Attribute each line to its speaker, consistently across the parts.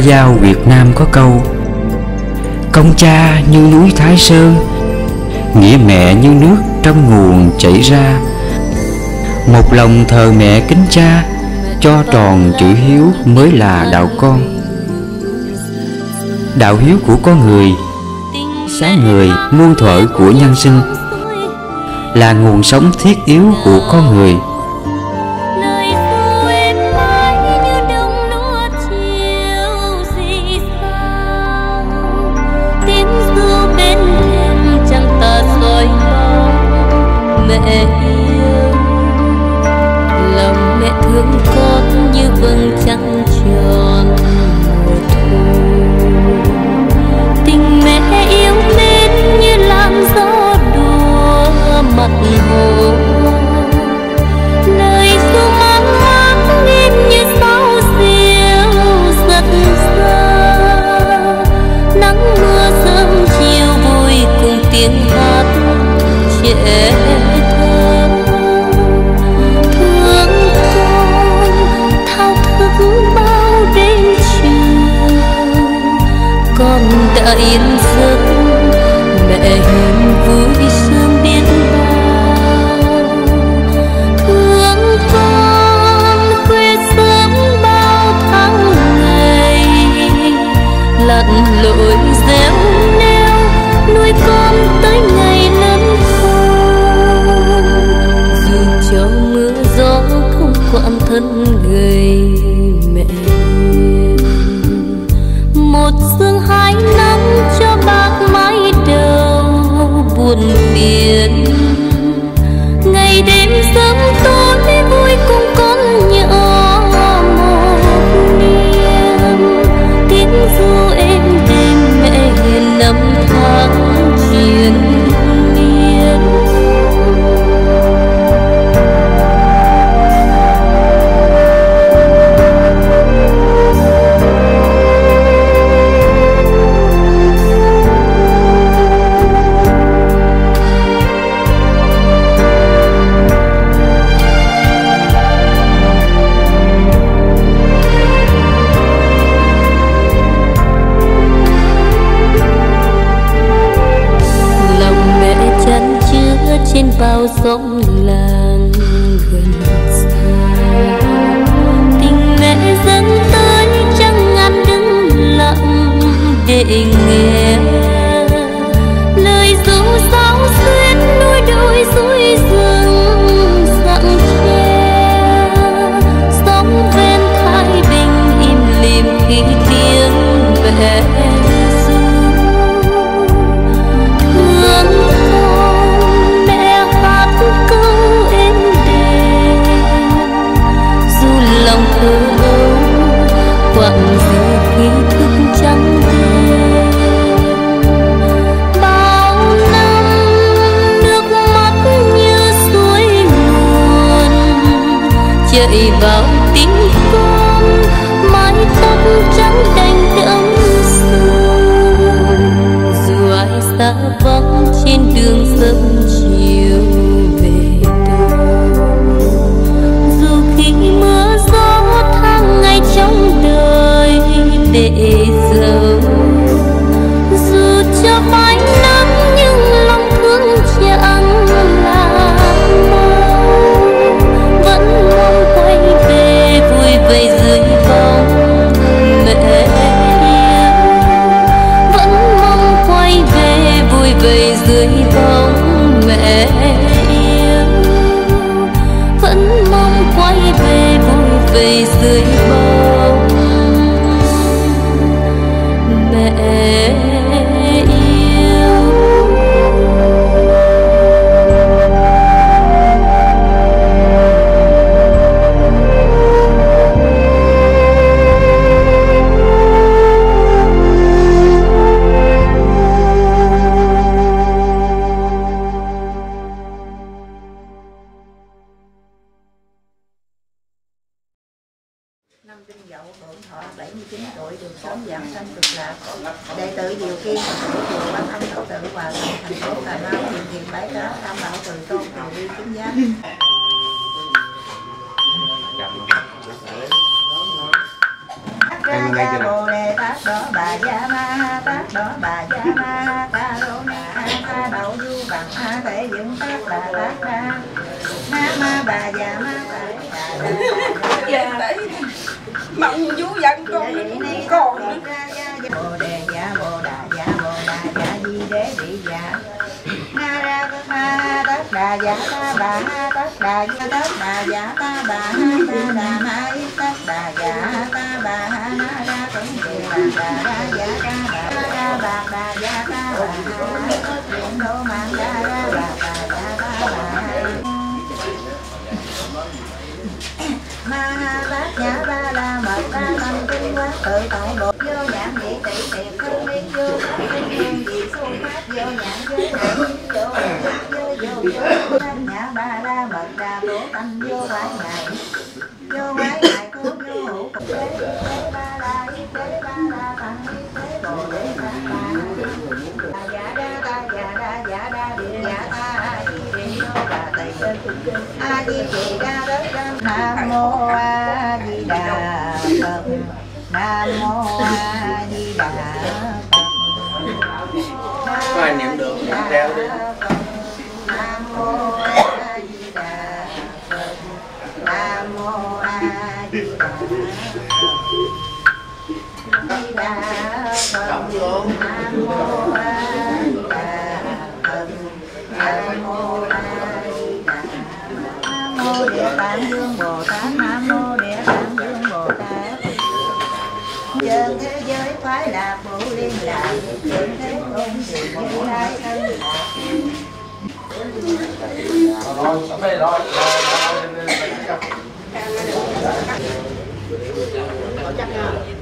Speaker 1: ca dao Việt Nam có câu, Công cha như núi Thái Sơn, Nghĩa mẹ như nước trong nguồn chảy ra. Một lòng thờ mẹ kính cha, Cho tròn chữ hiếu mới là đạo con. Đạo hiếu của con người, Sáng người muôn thuở của nhân sinh, Là nguồn sống thiết yếu của con người.
Speaker 2: người dẻo neo, nuôi con tới ngày lớn khôn dù cho mưa gió không quặn thân người mẹ, một dương hai nắng cho bác mái đầu buồn
Speaker 3: miền nhã mật đa bổ tâm vô bái ngài vô bái ngài cố vô hữu cục tế tế ba la y tế ba la tăng y tế bồ đề ba la dạ đa ta dạ, dạ đa dạ đa địa dạ ta, a di đề đô đà tây dạ a di đề đa đất đam nam mô a di đà phật, nam mô a di đà phật.
Speaker 4: Có ai niệm được? Niệm theo đi.
Speaker 3: Tạng vương bồ tát nam mô địa tạng dương bồ tát dân thế giới phái lạc bộ liên lạc dân thế công sự như lai thân lạc
Speaker 4: rồi sắp đây rồi rồi rồi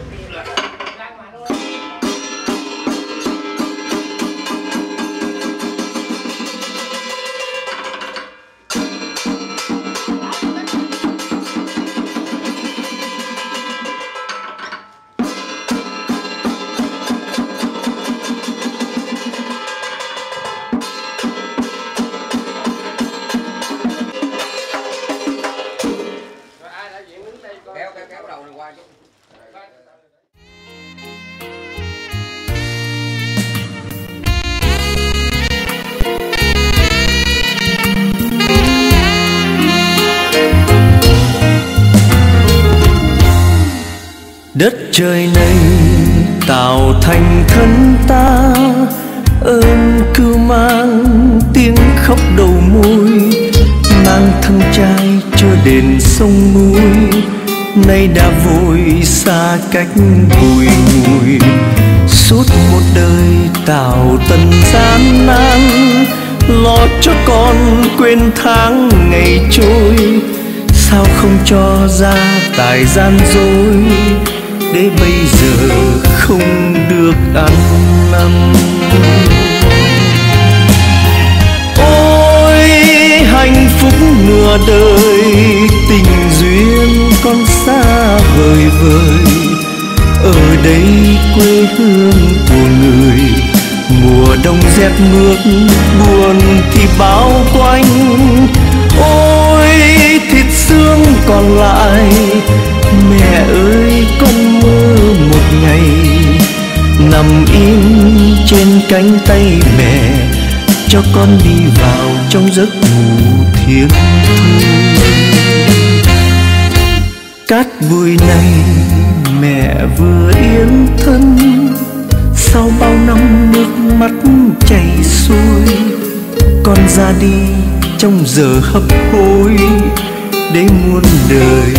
Speaker 5: trời này tạo thành thân ta, ơn cưu mang tiếng khóc đầu môi, mang thân trai cho đền sông núi. Nay đã vội xa cách bùi ngùi suốt một đời tạo tần gian nan. Lo cho con quên tháng ngày trôi, sao không cho ra tài gian dối? Để bây giờ không được ăn năn. Ôi, hạnh phúc nửa đời, tình duyên con xa vời vời. Ở đây quê hương của người, mùa đông rét mướt buồn thì bao quanh. Ôi, thịt xương còn lại, mẹ ơi, con ngày, nằm im trên cánh tay mẹ, cho con đi vào trong giấc ngủ thiêng cát bụi này mẹ vừa yên thân, sau bao năm nước mắt chảy xuôi, con ra đi trong giờ hấp hối, để muôn đời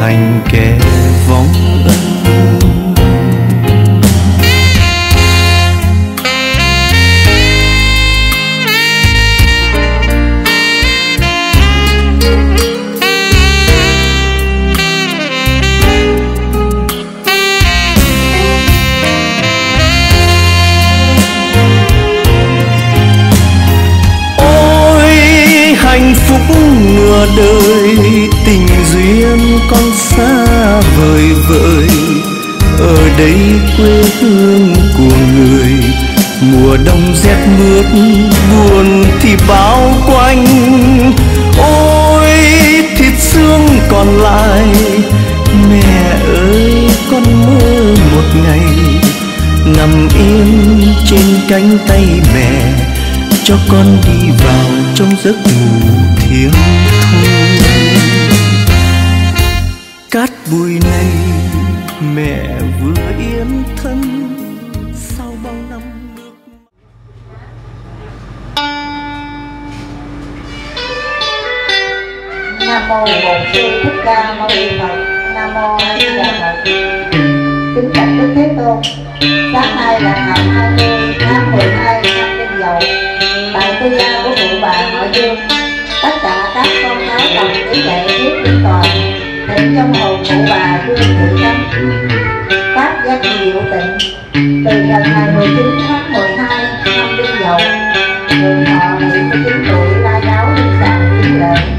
Speaker 5: thành kẻ vong ân. đời, tình duyên con xa vời vợi. Ở đây quê hương của người, mùa đông rét mướt, buồn thì bao quanh. Ôi, thịt xương còn lại, mẹ ơi, con mơ một ngày. Nằm yên trên cánh tay mẹ cho con đi vào trong giấc ngủ thiêng thu cát bụi này mẹ vừa yên thân, sau bao năm nước
Speaker 3: nam mô bổn sư thích ca mâu ni phật. Nam mô a di đà phật. Kính bạch đức thế tôn. Sáng nay là ngày 20 tháng 12 năm đinh dậu tại tư gia của cụ bà nội dương. Tất cả các con cái đồng ý lệ trước đến toàn tịnh trong hồn cụ bà dương thị trắng phát danh diệu tịnh, từ gần ngày 19 tháng 12 năm đinh dậu, người họ 79 tuổi la giáo đi sàng chính lệ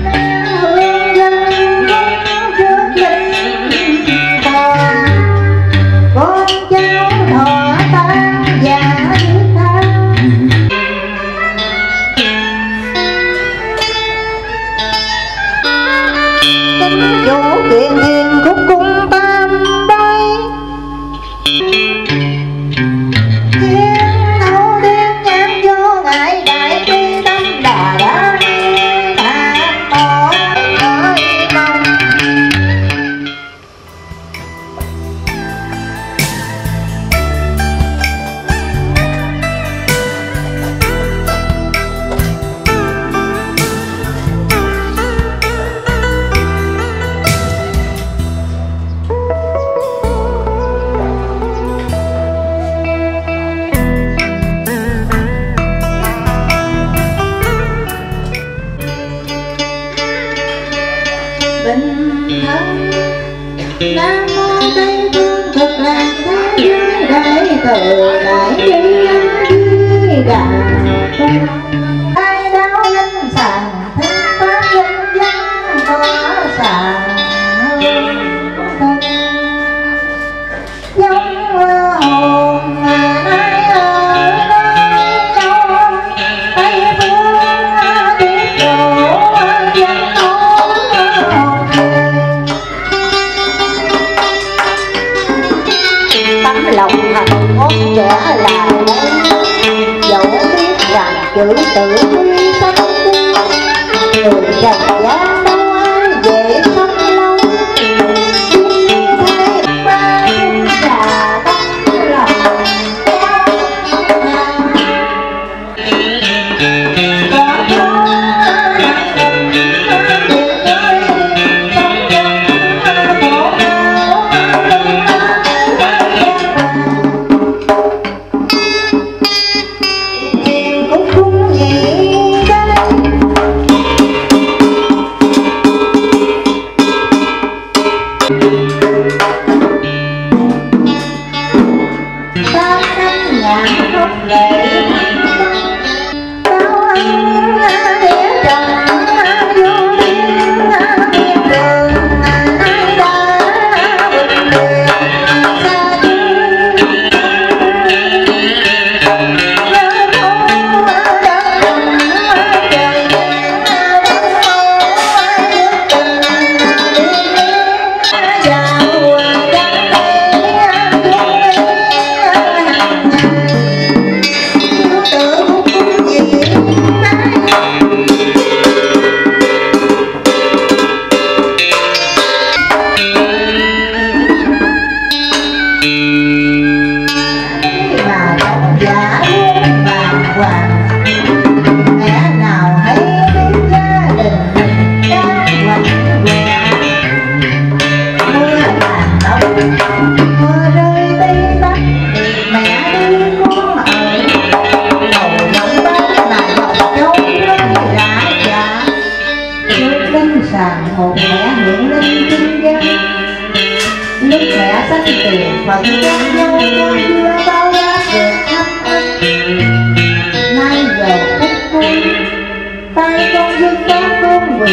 Speaker 3: hạnh ngôn trẻ là đây dẫu biết rằng chữ tử quy tâm kinh người trần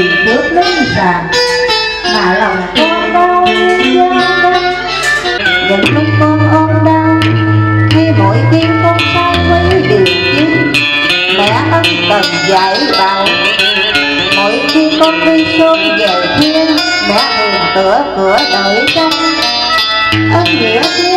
Speaker 3: con vì trước linh sàn mà lòng con đau như gian đất những lúc con ôm đau, Khi mỗi khi con sai với điều chính mẹ ân cần dạy bảo mỗi khi con đi sớm về thiên mẹ thường tựa cửa đợi trong. Ân nghĩa thiên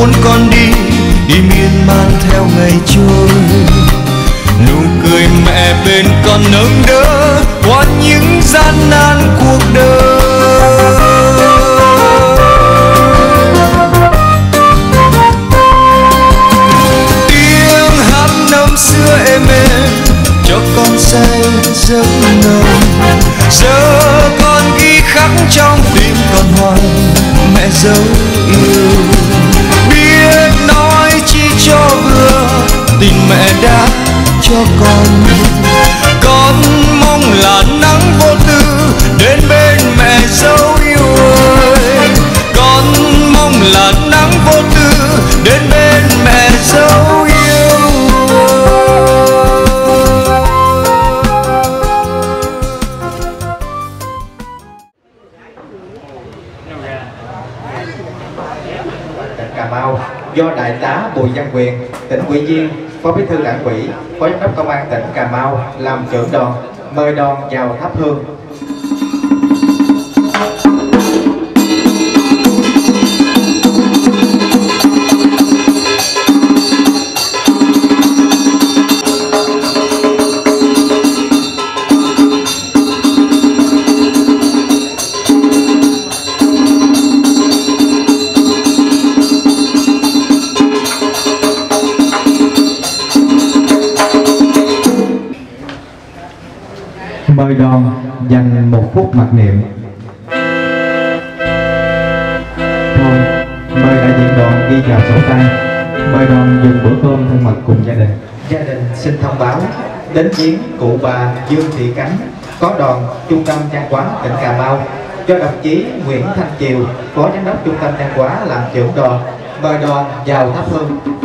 Speaker 3: cuốn con đi đi miên man theo ngày trôi. Nụ cười mẹ bên con nâng đỡ, qua những gian nan cuộc đời. Tiếng hát năm xưa êm êm, cho con say giấc nồng giờ con ghi khắc trong tim con hoài, mẹ dấu yêu. Đã cho con. Con mong là nắng vô tư đến bên mẹ dấu yêu ơi. Con
Speaker 6: mong là nắng vô tư đến bên mẹ dấu yêu
Speaker 7: tỉnh Cà Mau do đại tá Bùi Văn Quyền, tỉnh ủy viên, phó bí thư đảng ủy, phó giám đốc công an tỉnh Cà Mau làm trưởng đoàn, mời đoàn vào thắp hương. Dành một phút mặc niệm. Thôi, mời đại diện đoàn ghi vào sổ tay. Mời đoàn dùng bữa cơm thân mật cùng gia đình. Gia đình xin thông báo đến viếng cụ bà Dương Thị Cánh có đoàn trung tâm văn hóa tỉnh Cà Mau do đồng chí Nguyễn Thanh Chiều phó giám đốc trung tâm văn hóa làm trưởng đoàn. Mời đoàn vào thắp hương.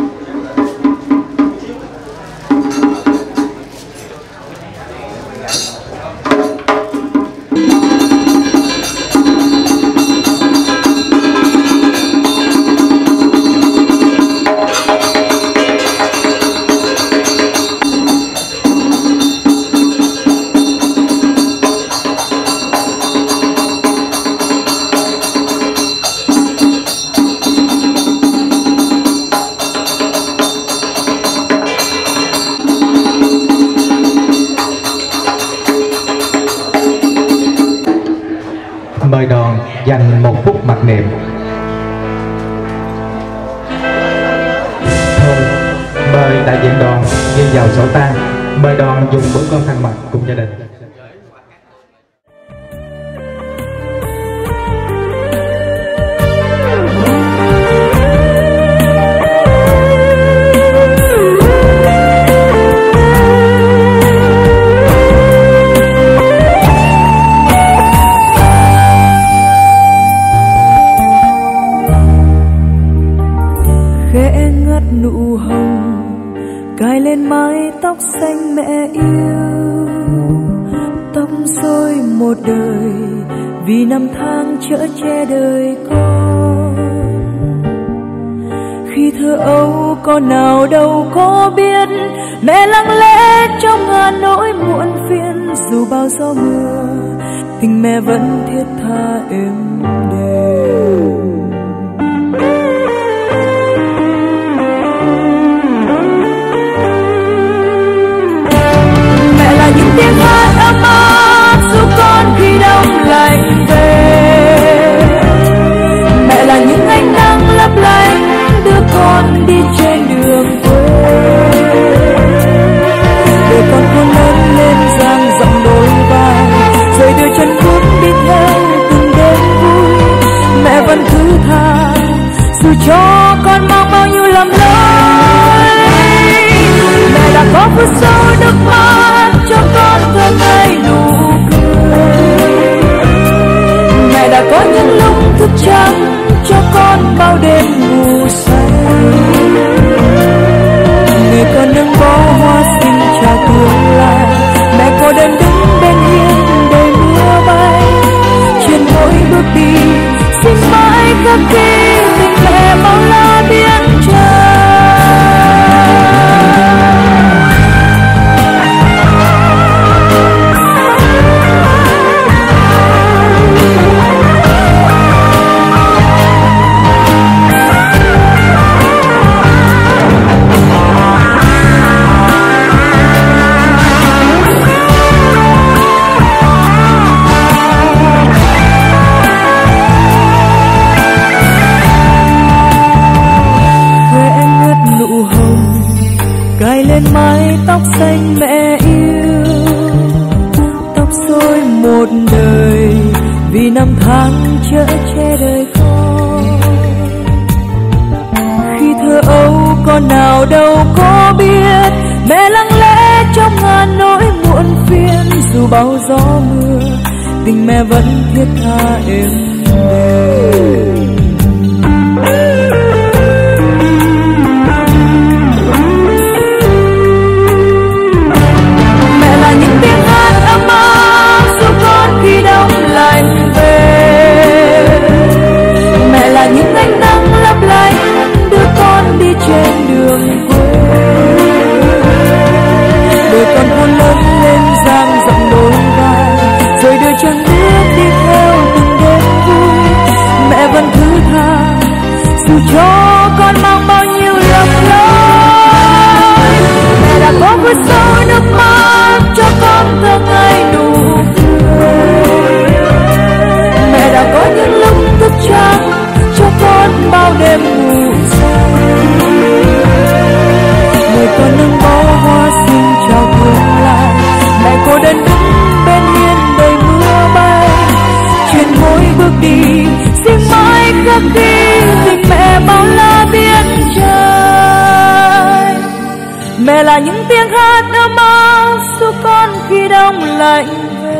Speaker 8: Anh về.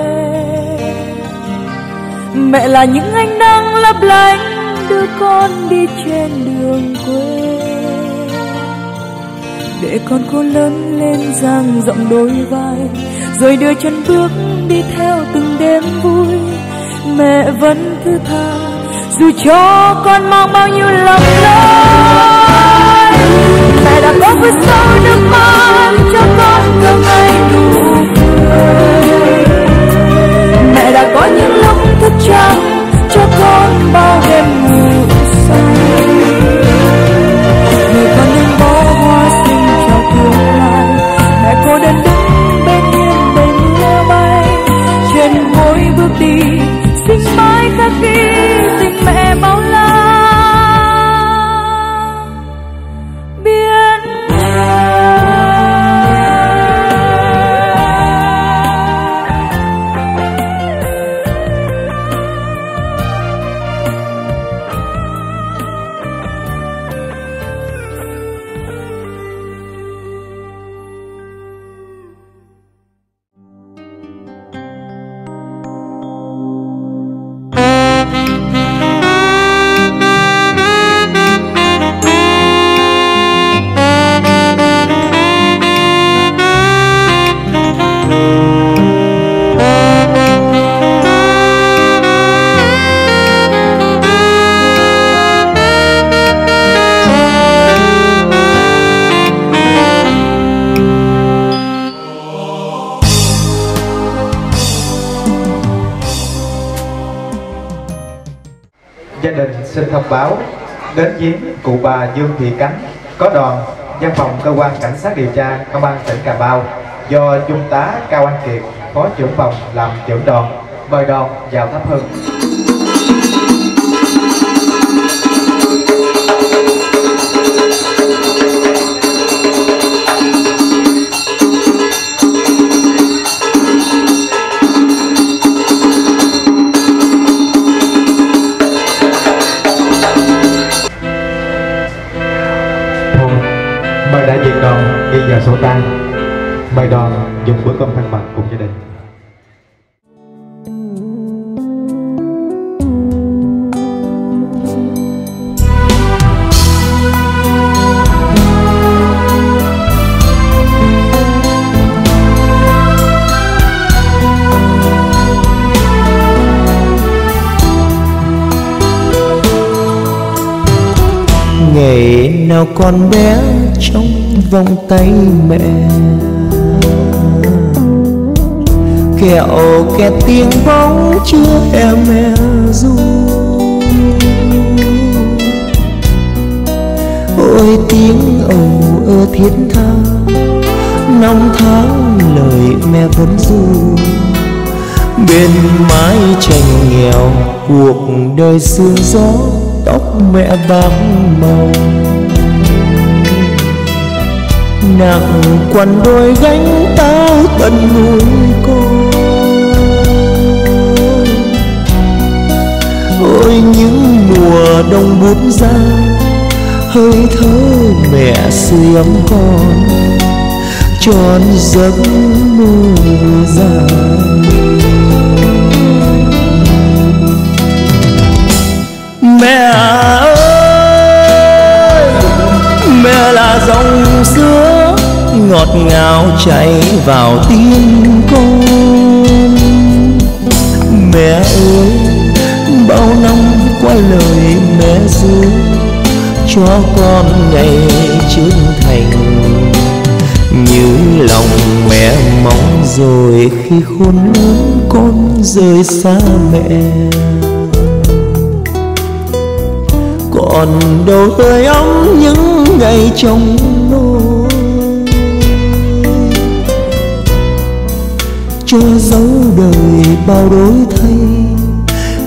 Speaker 8: Mẹ là những ánh nắng lấp lánh đưa con đi trên đường quê. Để con
Speaker 7: cô lớn lên dang rộng đôi vai, rồi đưa chân bước đi theo từng đêm vui. Mẹ vẫn thứ tha, dù cho con mang bao nhiêu lầm lỗi. Mẹ đã có vượt sâu nước mắt cho con cơm ngày nụ cười có những lúc thức trắng cho con bao đêm ngủ say. Người con nên bó hoa xinh chào tương lai. Mẹ cô đơn đứng bên hiên đầy mưa bay. Trên mỗi bước đi, xin mãi khắc ghi tình mẹ bao
Speaker 9: gia đình xin thông báo, đến viếng cụ bà Dương Thị Cánh, có đoàn, văn phòng cơ quan cảnh sát điều tra, công an tỉnh Cà Mau, do trung tá Cao Anh Kiệt, phó trưởng phòng làm trưởng đoàn, mời đoàn vào thắp hương. Sổ tan bài đoàn dùng bữa cơm thân mật cùng gia đình.
Speaker 5: Nào còn bé trong vòng tay mẹ. Kẹo kẹt tiếng bóng chưa em mẹ ru. Ôi tiếng ầu ơ thiết tha, năm tháng lời mẹ vẫn ru. Bên mái tranh nghèo, cuộc đời sương gió, tóc mẹ bạc màu nặng quằn đôi gánh tao tận nuôi con ôi, những mùa đông bút ra, hơi thở mẹ sưởi ấm con, tròn giấc mơ dài mẹ à ơi, mẹ là dòng sữa ngọt ngào chảy vào tim con. Mẹ ơi, bao năm qua lời mẹ ru cho con ngày trưởng thành. Như lòng mẹ mong rồi khi khôn lớn con rời xa mẹ. Còn đâu hơi ấm những ngày trong cho dấu đời bao đổi thay,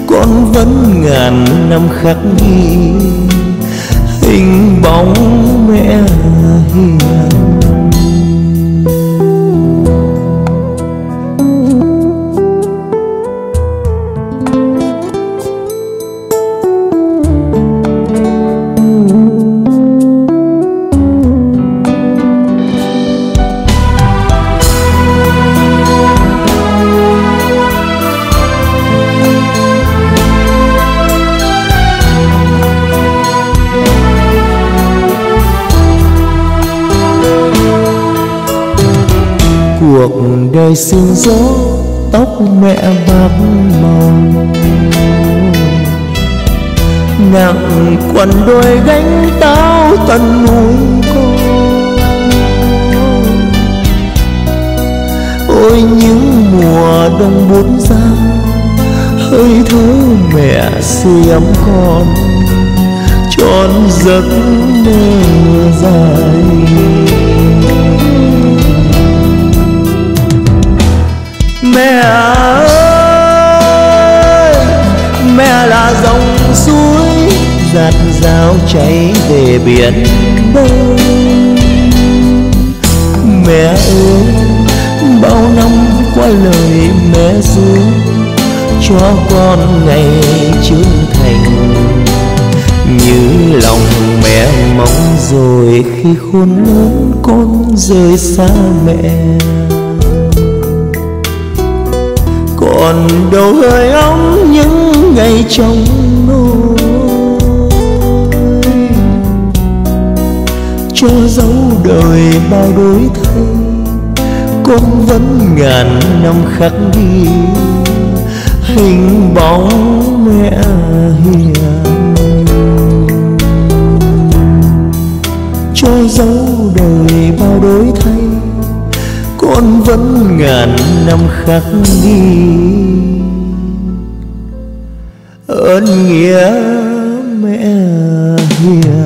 Speaker 5: con vẫn ngàn năm khắc ghi hình bóng mẹ hiền đời sương gió tóc mẹ bạc màu nặng quằn đôi gánh táo tận núi con. Ôi, những mùa đông buốt ra, hơi thở mẹ sưởi ấm con. Tròn giấc mơ dài. Mẹ ơi, mẹ là dòng suối giạt rào chảy về biển đông. Mẹ ơi bao năm qua lời mẹ ru cho con ngày trưởng thành. Như lòng mẹ mong rồi khi khôn lớn con rời xa mẹ. Còn đâu hơi ấm những ngày trong nôi cho dấu đời bao đổi thay con vẫn ngàn năm khắc ghi. Hình bóng mẹ hiền. Cho dấu đời bao đổi thay con vẫn ngàn năm khắc ghi. Ơn nghĩa mẹ hiền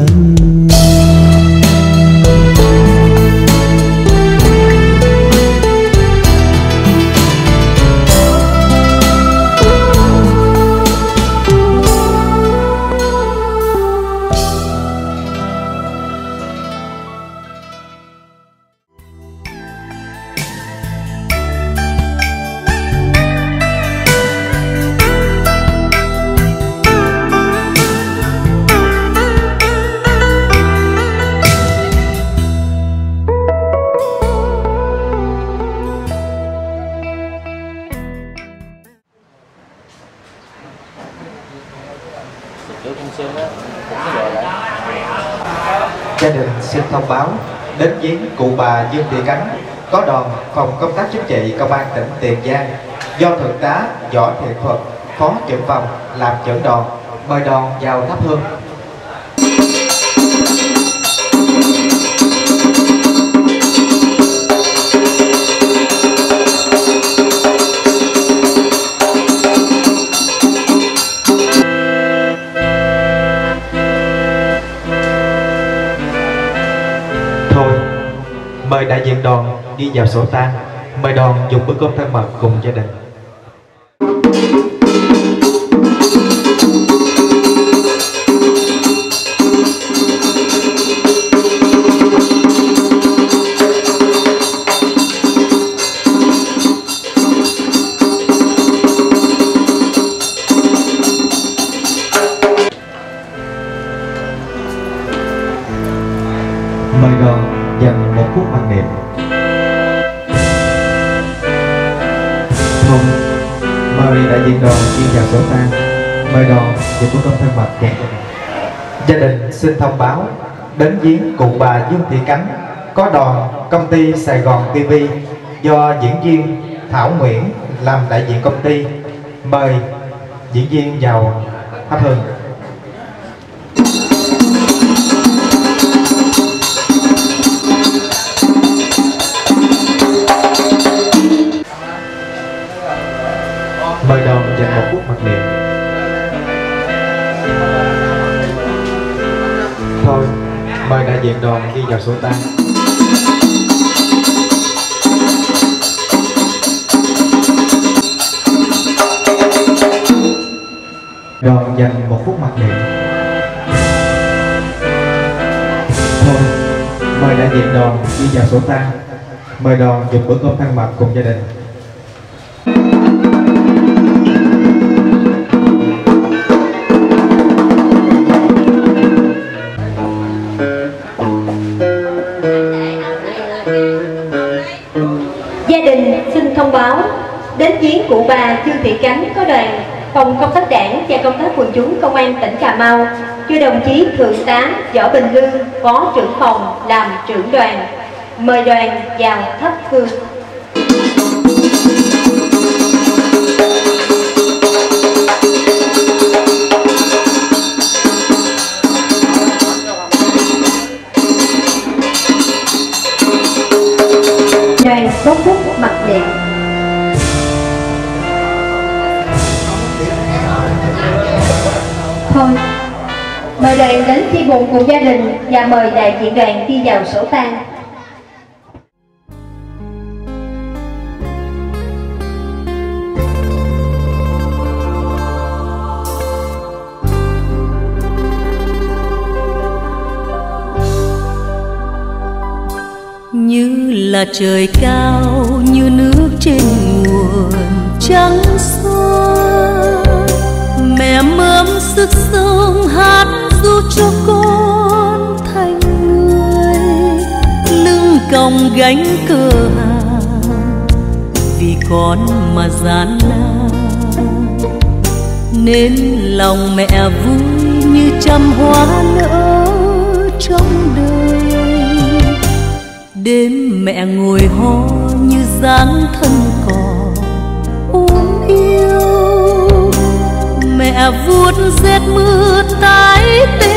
Speaker 9: Dương Thị Cánh có đoàn phòng công tác chính trị công an tỉnh Tiền Giang, do thượng tá Võ Thiện Thuật, phó trưởng phòng, làm trưởng đoàn, mời đoàn vào thắp hương. Đi vào sổ tang mời đoàn dùng bữa cơm thân mật cùng gia đình. Gia đình xin thông báo, đến viếng cụ bà Dương Thị Cánh, có đoàn công ty Sài Gòn TV do diễn viên Thảo Nguyễn làm đại diện công ty. Mời diễn viên vào thắp hương. Vào sổ tang đoàn dành một phút mặc niệm. Thôi, mời đại diện đoàn đi vào số 8 mời đoàn dùng bữa cơm thân mật cùng gia đình.
Speaker 10: Phòng công tác đảng và công tác quần chúng công an tỉnh Cà Mau cho đồng chí thượng tá Võ Bình Lương, phó trưởng phòng làm trưởng đoàn. Mời đoàn vào thắp hương. Đoàn có phút thôi mời đoàn đến chi buồn cùng gia đình và mời đại diện đoàn đi vào sổ tang.
Speaker 2: Như là trời cao như nước trên nguồn trắng sức sống hát ru cho con thành người. Lưng còng gánh cửa hàng, vì con mà gian nan. Nên lòng mẹ vui như trăm hoa nở trong đời. Đêm mẹ ngồi ho như dáng thân mẹ vuốt rét mưa tái tê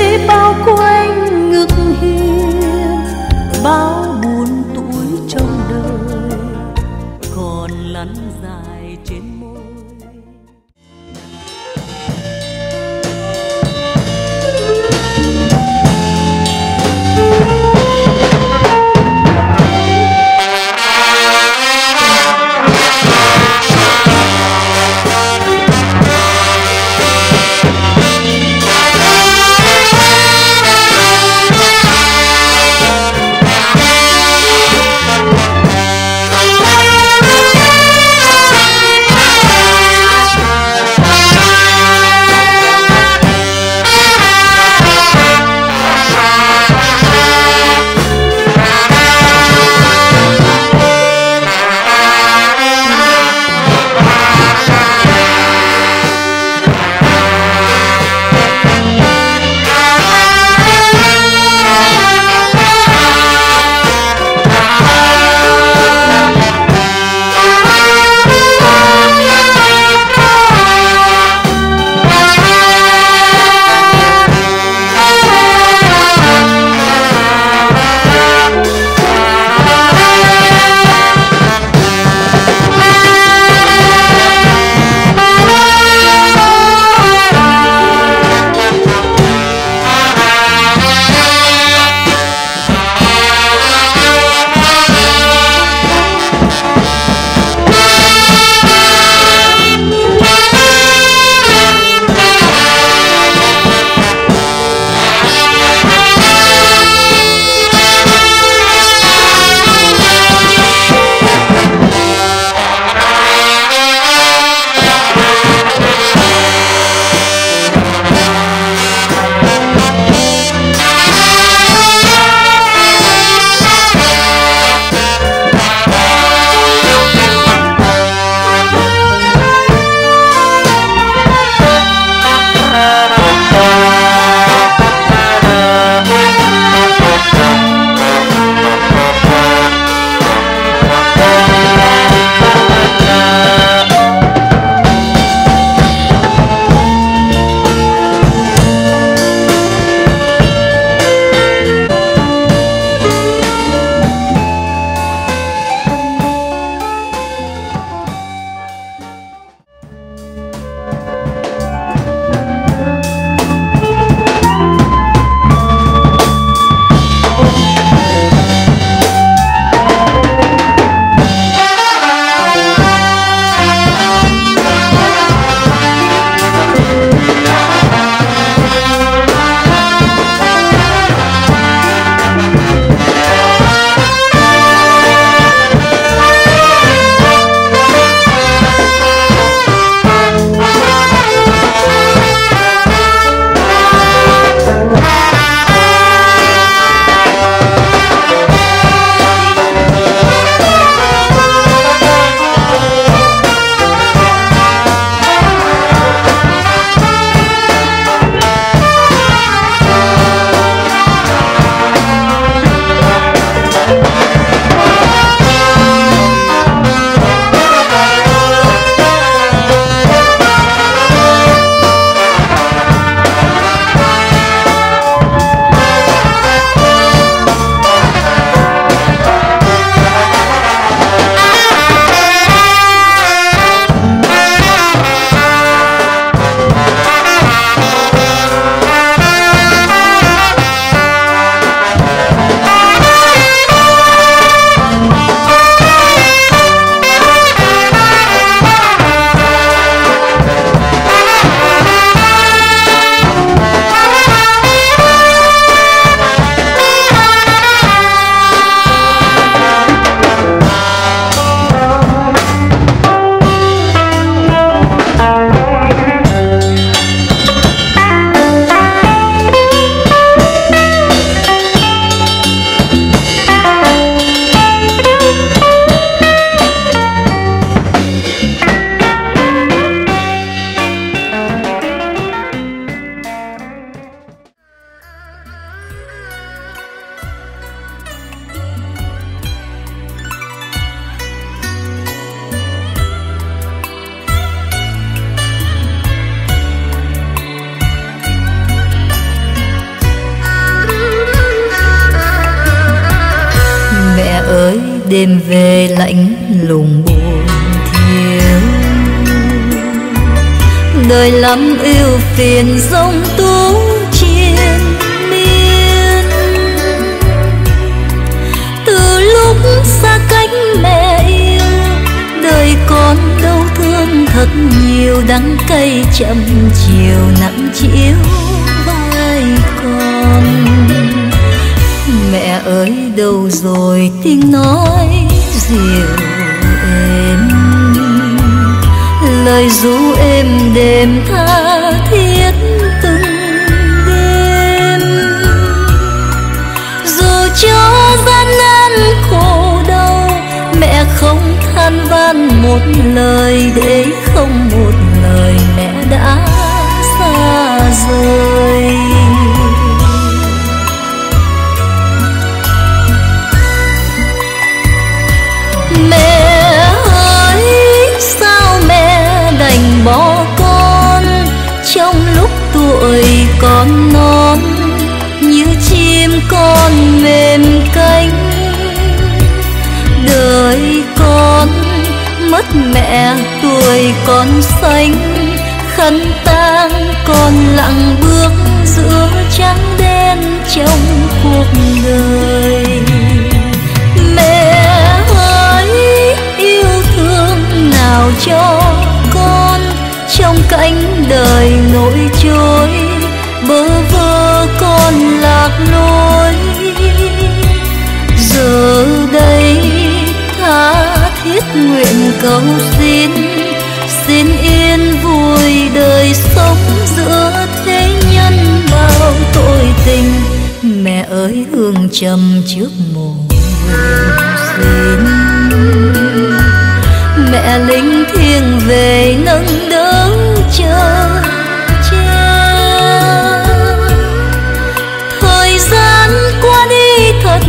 Speaker 2: chậm chiều nắng chiếu vai con. Mẹ ơi, đâu rồi tiếng nói dịu êm? Lời ru êm đêm tha thiết từng đêm. Dù cho gian nan khổ đau, mẹ không than van một lời để không buồn đã xa rời. Mẹ ơi, sao mẹ đành bỏ con trong lúc tuổi con non như chim con mềm cánh? Đời con mất mẹ, tuổi con xanh khăn tang còn lặng bước giữa trắng đen trong cuộc đời. Mẹ ơi, yêu thương nào cho con trong cánh đời nổi trôi, bơ vơ con lạc lối. Giờ đây tha thiết nguyện cầu mẹ ơi, hương trầm trước mồ xin mẹ linh thiêng về nâng đỡ chờ cha thời gian qua đi thật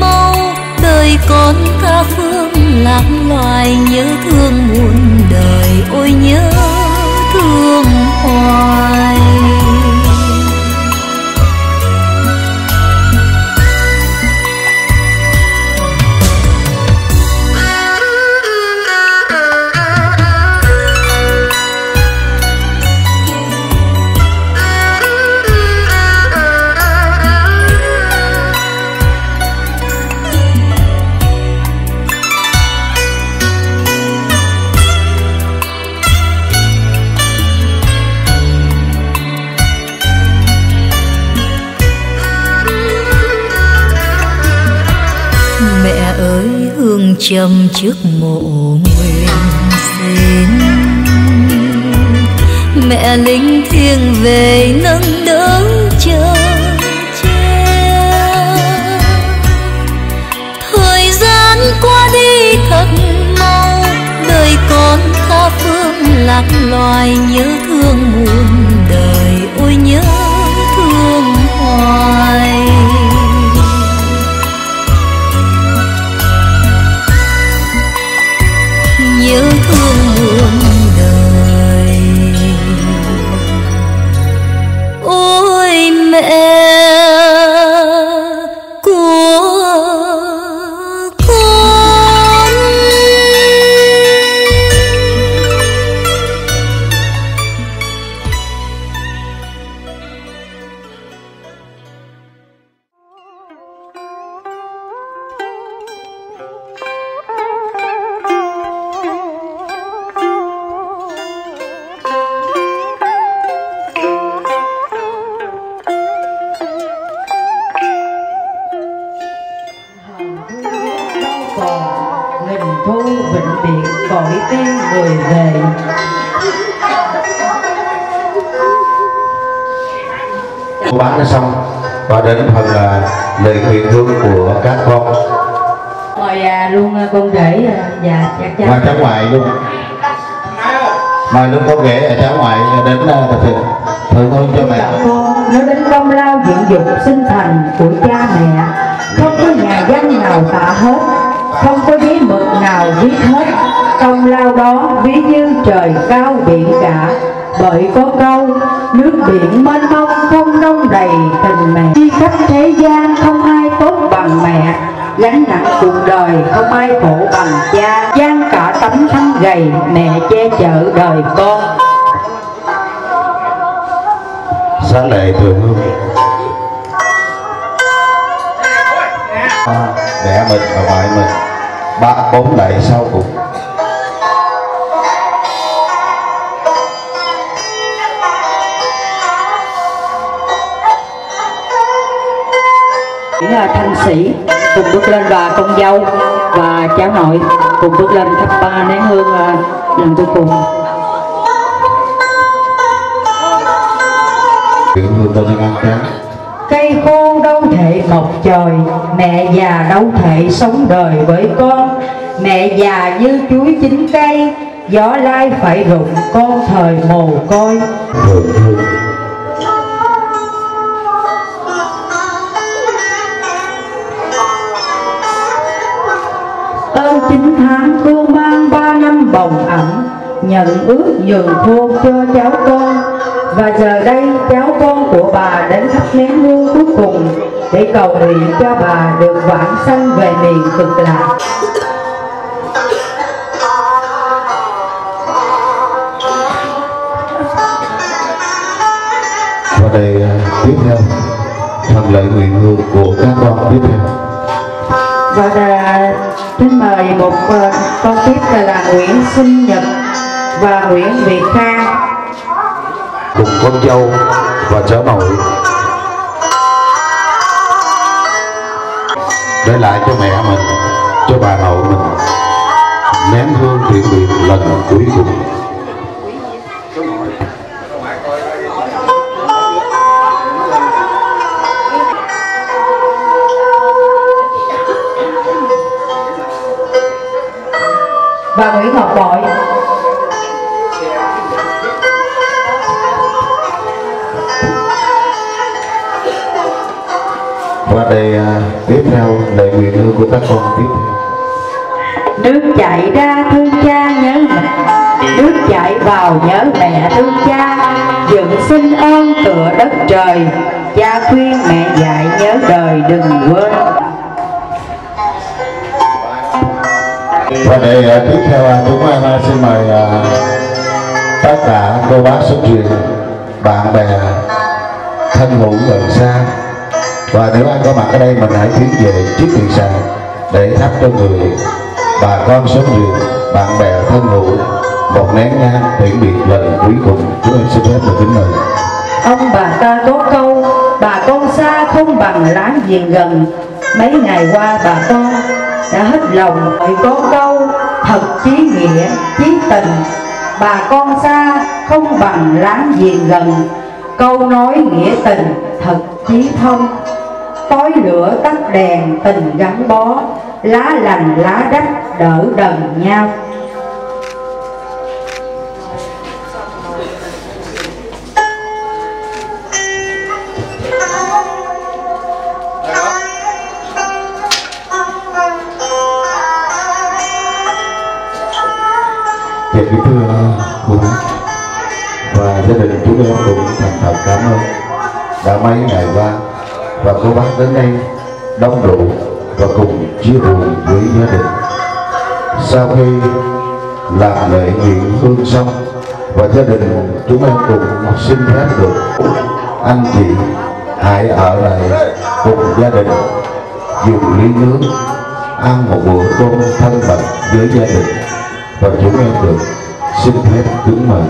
Speaker 2: mau, đời con tha phương lạc loài nhớ thương muôn đời ôi nhớ thương hoài. Hương trước mộ nguyện xin. Mẹ linh thiêng về nâng đỡ chờ che. Thời gian qua đi thật mau, đời con tha phương lạc loài nhớ
Speaker 10: nào tả hết, không có bí mực nào viết hết. Công lao đó ví như trời cao biển cả, bởi có câu, nước biển mênh mông không nông đầy tình mẹ. Chi khắp thế gian không ai tốt bằng mẹ. Gánh nặng cuộc đời không ai khổ bằng cha. Gian cả tấm thân gầy, mẹ che chở đời con.
Speaker 11: Sáng nay tôi mẹ mình và ngoại mình. Ba bốn đại sau cùng.
Speaker 10: Thanh sĩ cùng bước lên và con dâu và cháu nội cùng bước lên thắp ba nén hương à, lần cuối cùng. Cây khô đâu thể mọc trời, mẹ già đâu thể sống đời với con. Mẹ già như chuối chín cây, gió lai phải rụng, con thời mồ côi.
Speaker 11: Thường
Speaker 10: ơn chín tháng cô mang ba năm bồng ẩm nhận ước nhường thôn cho cháu con. Và giờ đây cháu con của bà đến thắp nén hương cuối cùng để cầu nguyện cho bà được vãng sanh về miền cực lạc.
Speaker 11: Và đây à, tiếp theo phần lễ nguyện hương của các con tiếp theo.
Speaker 10: Và là kính mời một ờ, con tiếp là, là Nguyễn Sinh Nhật và Nguyễn Việt Khang.
Speaker 11: Cùng con dâu và cháu nội để lại cho mẹ mình, cho bà nội mình nén hương thiện nguyện lần cuối cùng.
Speaker 10: Và Nguyễn Ngọc
Speaker 11: Bò tiếp theo lễ nguyện hương của các con tiếp theo.
Speaker 10: Nước chảy ra thương cha nhớ mẹ Nước chảy vào nhớ mẹ thương cha. Dựng sinh ơn tựa đất trời Cha khuyên mẹ dạy nhớ đời đừng quên.
Speaker 11: Và đây à, tiếp theo à, chúng em à, xin mời tất cả cô bác xuất truyền bạn bè thân hữu gần xa và nếu ai có mặt ở đây mình hãy tiến về chiếc tiền sàn để thắp cho người bà con sống duyên bạn bè thân hữu một nén nhang tiễn biệt lần cuối cùng. Chúng em xin phép được kính mời.
Speaker 10: Ông bà ta có câu Bà con xa không bằng láng giềng gần. Mấy ngày qua bà con đã hết lòng hỏi có câu Thật chí nghĩa, chí tình. Bà con xa không bằng láng giềng gần. Câu nói nghĩa tình thật chí thông khói lửa tắt đèn tình gắn bó Lá lành lá đách đỡ đần nhau.
Speaker 11: Cô bác đến đây đông đủ và cùng chia buồn với gia đình. Sau khi làm lễ nguyện hương xong và gia đình chúng em cùng xin phép được, anh chị hãy ở lại cùng gia đình, dùng ly nước ăn một bữa cơm thân mật với gia đình và chúng em được xin phép kính mời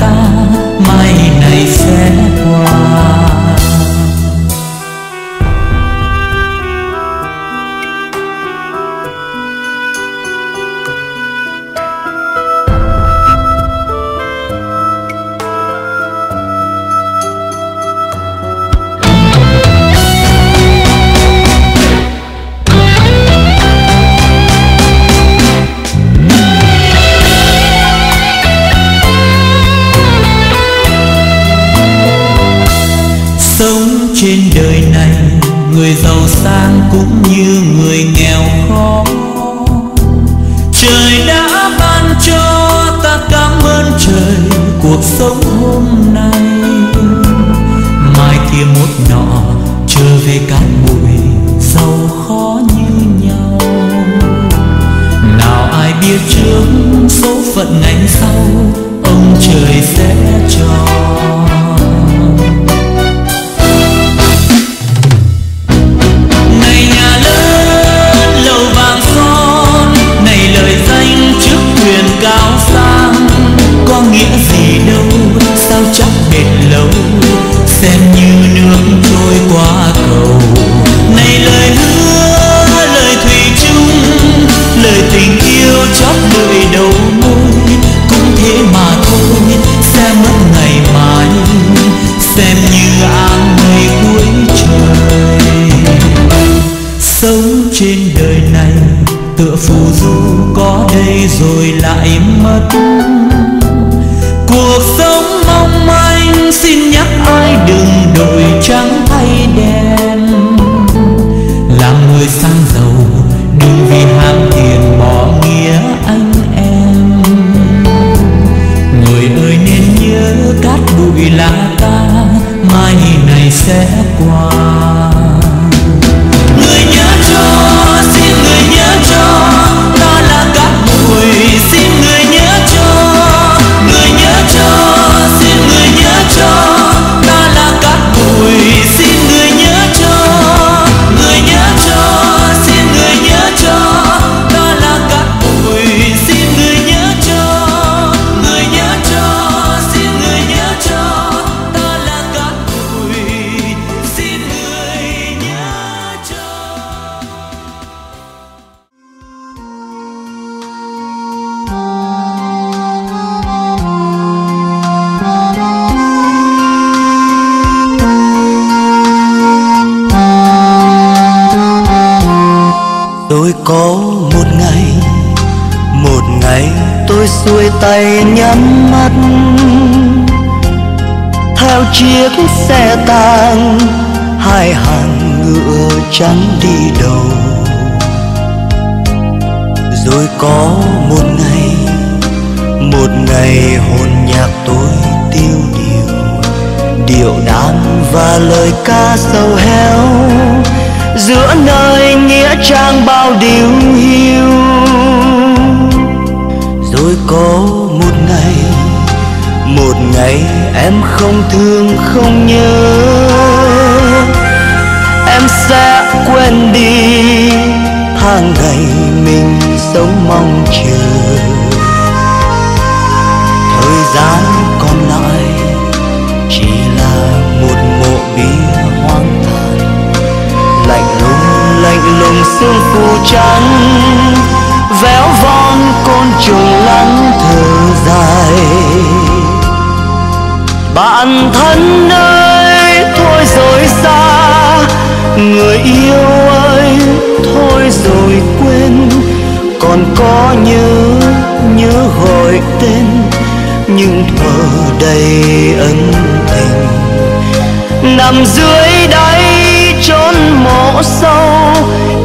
Speaker 12: ta
Speaker 13: mai này sẽ qua.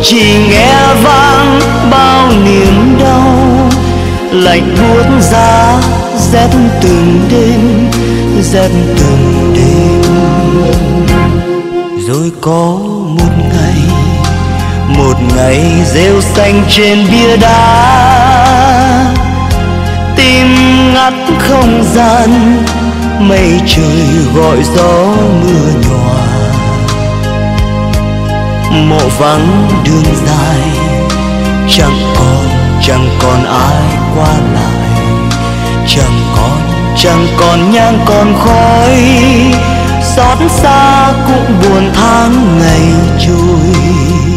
Speaker 5: chỉ nghe vang bao niềm đau, lạnh buốt giá rét từng đêm rét từng đêm. Rồi có một ngày một ngày rêu xanh trên bia đá, tim ngắt không gian, mây trời gọi gió mưa nhòa mộ vắng đường dài, chẳng còn chẳng còn ai qua lại. Chẳng còn chẳng còn nhang còn khói, xót xa cũng buồn tháng ngày trôi.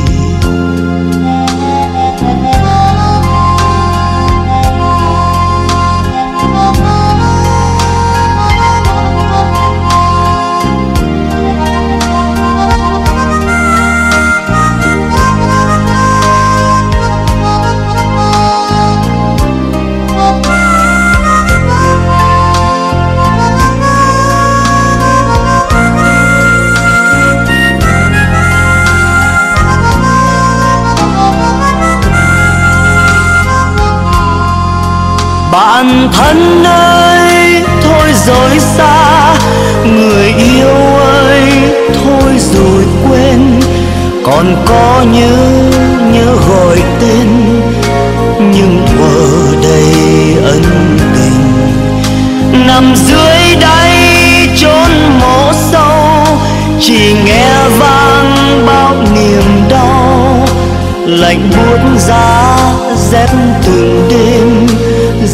Speaker 6: Bản thân ơi, thôi rồi xa. Người yêu ơi, thôi rồi quên. Còn có nhớ nhớ gọi tên. Nhưng ở đây ân tình. Nằm dưới đáy chốn mộ sâu. Chỉ nghe vang bao niềm đau. Lạnh buốt giá rét từng đêm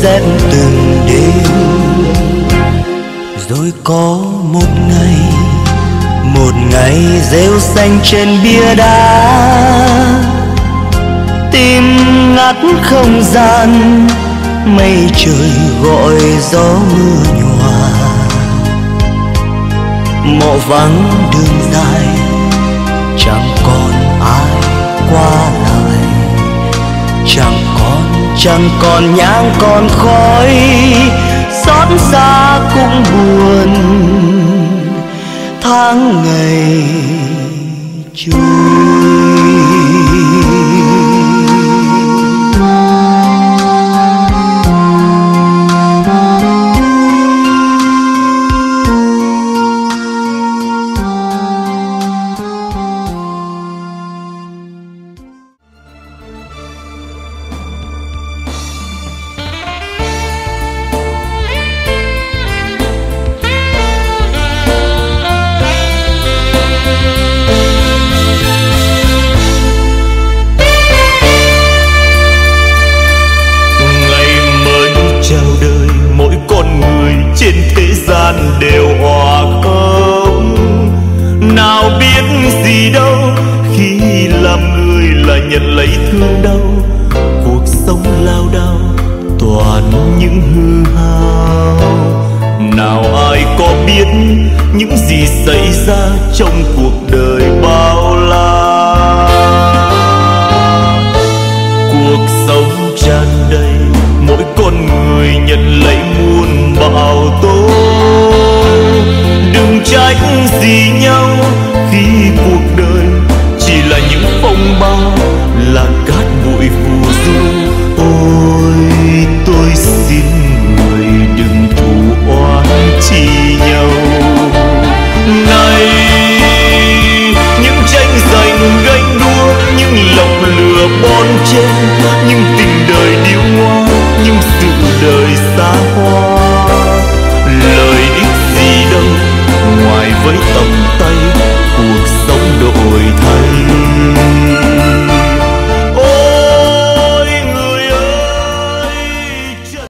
Speaker 6: rét từng đêm. Rồi có một ngày một ngày rêu xanh trên bia đá. Tim ngắt không gian, mây trời gọi gió mưa nhòa. Mộ vắng đường dài, chẳng còn ai qua lại chẳng còn chẳng còn nhang còn khói. Xót xa cũng buồn tháng ngày trôi.